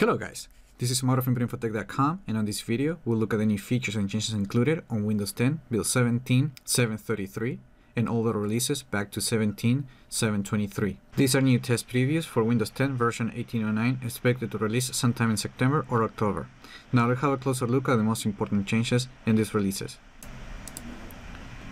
Hello guys, this is Mauro from Pureinfotech.com and on this video we'll look at the new features and changes included on Windows 10 build 17 733 and older releases back to 17 723. These are new test previews for Windows 10 version 1809 expected to release sometime in September or October. Now let's have a closer look at the most important changes in these releases.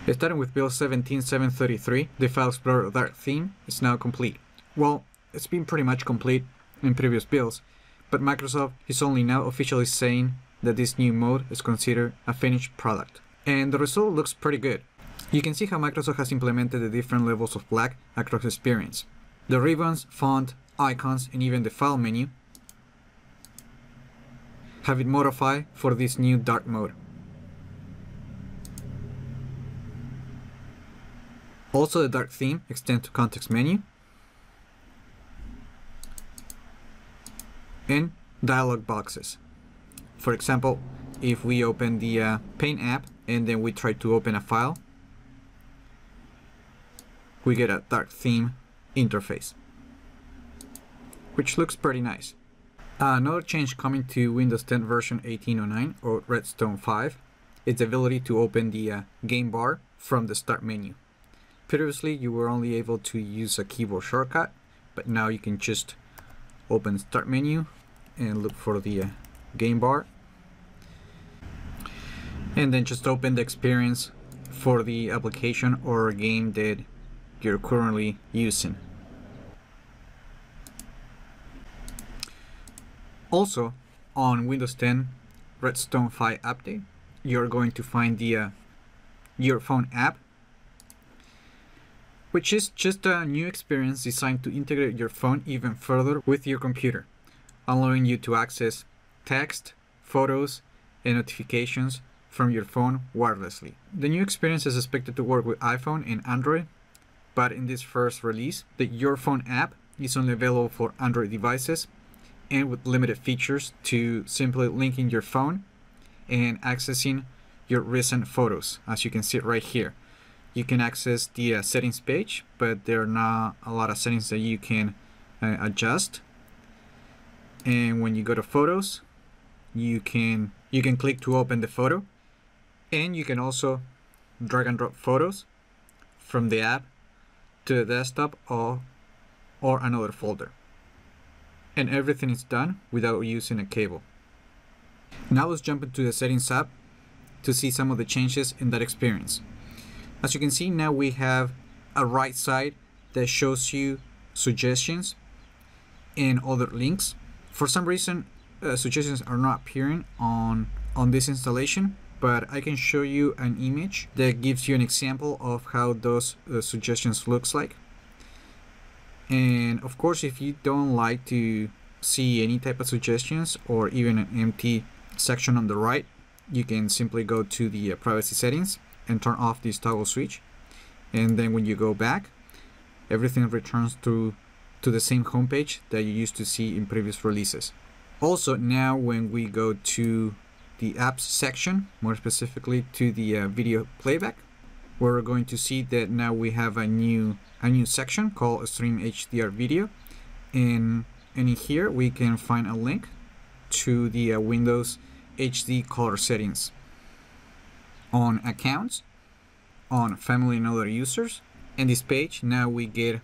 Starting with build 17 733, the File Explorer Dark theme is now complete. Well, it's been pretty much complete in previous builds, but Microsoft is only now officially saying that this new mode is considered a finished product. And the result looks pretty good. You can see how Microsoft has implemented the different levels of black across experience. The ribbons, font, icons, and even the file menu have been modified for this new dark mode. Also the dark theme extends to context menu and dialog boxes. For example, if we open the uh, Paint app and then we try to open a file, we get a dark theme interface, which looks pretty nice. Uh, another change coming to Windows 10 version 1809 or Redstone 5 is the ability to open the uh, game bar from the start menu. Previously, you were only able to use a keyboard shortcut, but now you can just open start menu and look for the uh, game bar and then just open the experience for the application or game that you're currently using. Also, on Windows 10 Redstone 5 update, you're going to find the uh, Your Phone app, which is just a new experience designed to integrate your phone even further with your computer allowing you to access text, photos, and notifications from your phone wirelessly. The new experience is expected to work with iPhone and Android, but in this first release, the Your Phone app is only available for Android devices and with limited features to simply linking your phone and accessing your recent photos, as you can see right here. You can access the uh, settings page, but there are not a lot of settings that you can uh, adjust and when you go to photos you can you can click to open the photo. And you can also drag and drop photos from the app to the desktop or or another folder. And everything is done without using a cable. Now let's jump into the settings app to see some of the changes in that experience. As you can see now we have a right side that shows you suggestions and other links for some reason, uh, suggestions are not appearing on, on this installation, but I can show you an image that gives you an example of how those uh, suggestions looks like. And of course, if you don't like to see any type of suggestions or even an empty section on the right, you can simply go to the uh, privacy settings and turn off this toggle switch. And then when you go back, everything returns to to the same homepage that you used to see in previous releases. Also, now when we go to the apps section, more specifically to the uh, video playback, we're going to see that now we have a new a new section called Stream HDR Video, and and in here we can find a link to the uh, Windows HD color settings on accounts, on family and other users. In this page, now we get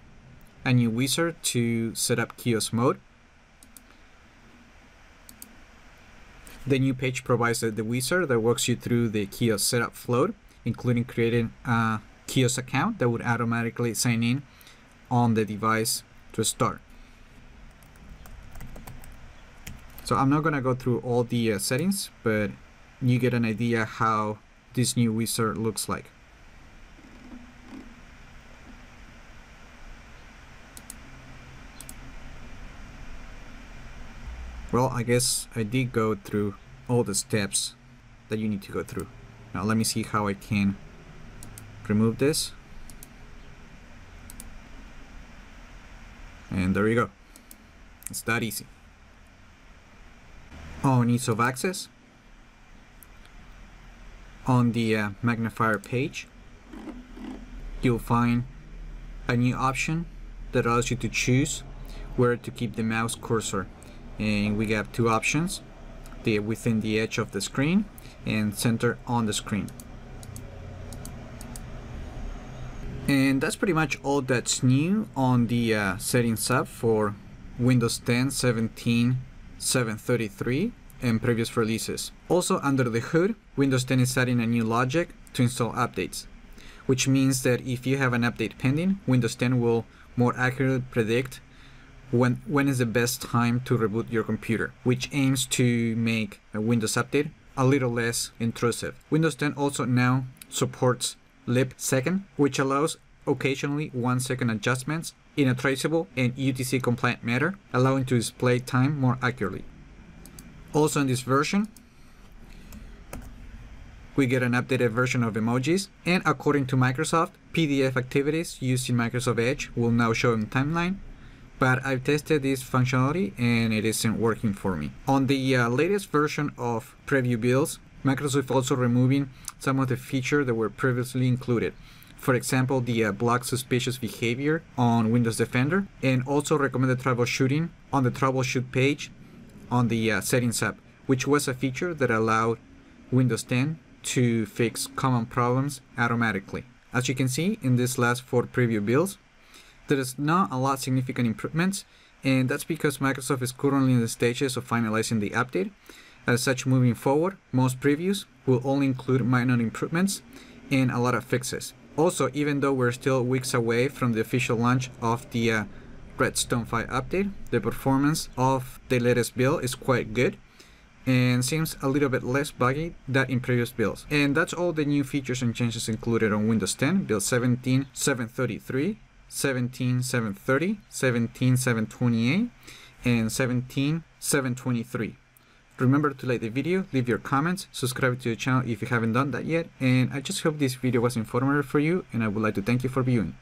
a new wizard to set up kiosk mode. The new page provides the wizard that walks you through the kiosk setup flow, including creating a kiosk account that would automatically sign in on the device to start. So I'm not going to go through all the uh, settings, but you get an idea how this new wizard looks like. Well, I guess I did go through all the steps that you need to go through. Now let me see how I can remove this. And there you go. It's that easy. On ease of access, on the uh, magnifier page, you'll find a new option that allows you to choose where to keep the mouse cursor and we got two options the within the edge of the screen and center on the screen and that's pretty much all that's new on the uh, settings app for Windows 10 17 733 and previous releases. Also under the hood, Windows 10 is adding a new logic to install updates, which means that if you have an update pending, Windows 10 will more accurately predict when, when is the best time to reboot your computer, which aims to make a Windows update a little less intrusive. Windows 10 also now supports leap second, which allows occasionally one second adjustments in a traceable and UTC compliant manner, allowing to display time more accurately. Also in this version, we get an updated version of emojis, and according to Microsoft, PDF activities used in Microsoft Edge will now show in timeline, but I've tested this functionality and it isn't working for me. On the uh, latest version of Preview Builds, Microsoft also removing some of the features that were previously included. For example, the uh, block suspicious behavior on Windows Defender and also recommended troubleshooting on the troubleshoot page on the uh, settings app, which was a feature that allowed Windows 10 to fix common problems automatically. As you can see in this last four preview builds, there is not a lot significant improvements and that's because Microsoft is currently in the stages of finalizing the update. As such, moving forward, most previews will only include minor improvements and a lot of fixes. Also, even though we're still weeks away from the official launch of the uh, Redstone 5 update, the performance of the latest build is quite good and seems a little bit less buggy than in previous builds. And that's all the new features and changes included on Windows 10, build 17 733, 17 730, 17 728, and 17 723. Remember to like the video, leave your comments, subscribe to the channel if you haven't done that yet, and I just hope this video was informative for you and I would like to thank you for viewing.